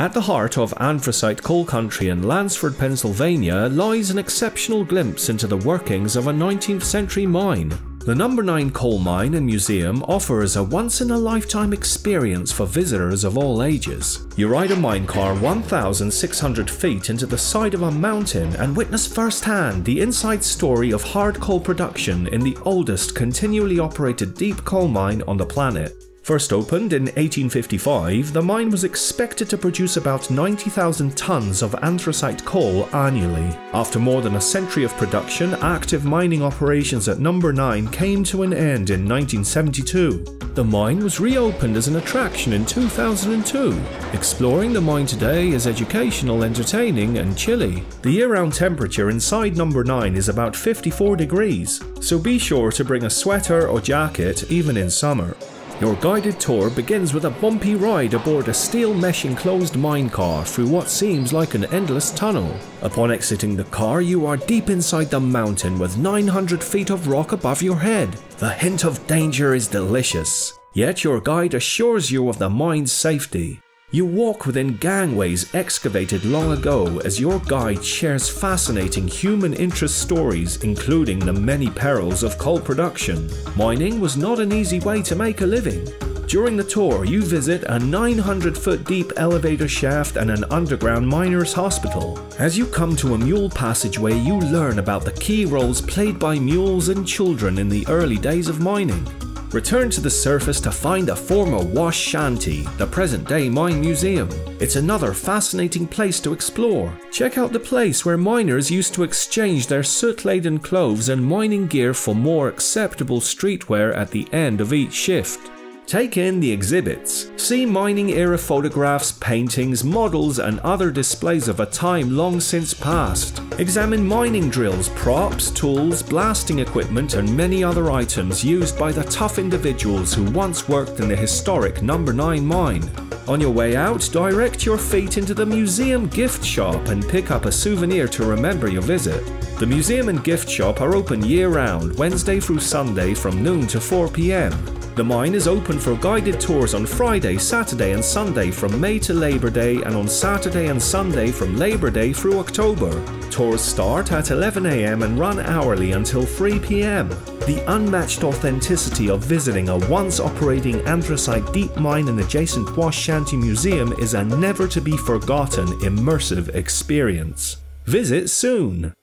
At the heart of anthracite coal country in Lansford, Pennsylvania, lies an exceptional glimpse into the workings of a 19th century mine. The Number 9 Coal Mine and Museum offers a once in a lifetime experience for visitors of all ages. You ride a mine car 1,600 feet into the side of a mountain and witness firsthand the inside story of hard coal production in the oldest continually operated deep coal mine on the planet. First opened in 1855, the mine was expected to produce about 90,000 tons of anthracite coal annually. After more than a century of production, active mining operations at Number 9 came to an end in 1972. The mine was reopened as an attraction in 2002. Exploring the mine today is educational, entertaining, and chilly. The year round temperature inside Number 9 is about 54 degrees, so be sure to bring a sweater or jacket even in summer. Your guided tour begins with a bumpy ride aboard a steel mesh enclosed minecar through what seems like an endless tunnel. Upon exiting the car, you are deep inside the mountain with 900 feet of rock above your head. The hint of danger is delicious, yet your guide assures you of the mine's safety. You walk within gangways excavated long ago as your guide shares fascinating human interest stories, including the many perils of coal production. Mining was not an easy way to make a living. During the tour, you visit a 900 foot deep elevator shaft and an underground miner's hospital. As you come to a mule passageway, you learn about the key roles played by mules and children in the early days of mining. Return to the surface to find a former wash shanty, the present day mine museum. It's another fascinating place to explore. Check out the place where miners used to exchange their soot laden clothes and mining gear for more acceptable streetwear at the end of each shift. Take in the exhibits. See mining era photographs, paintings, models, and other displays of a time long since past. Examine mining drills, props, tools, blasting equipment, and many other items used by the tough individuals who once worked in the historic Number 9 mine. On your way out, direct your feet into the museum gift shop and pick up a souvenir to remember your visit. The museum and gift shop are open year round, Wednesday through Sunday from noon to 4 pm. The mine is open for guided tours on Friday, Saturday, and Sunday from May to Labor Day, and on Saturday and Sunday from Labor Day through October. Tours start at 11am and run hourly until 3pm. The unmatched authenticity of visiting a once operating anthracite deep mine and adjacent Wash Shanty Museum is a never to be forgotten immersive experience. Visit soon!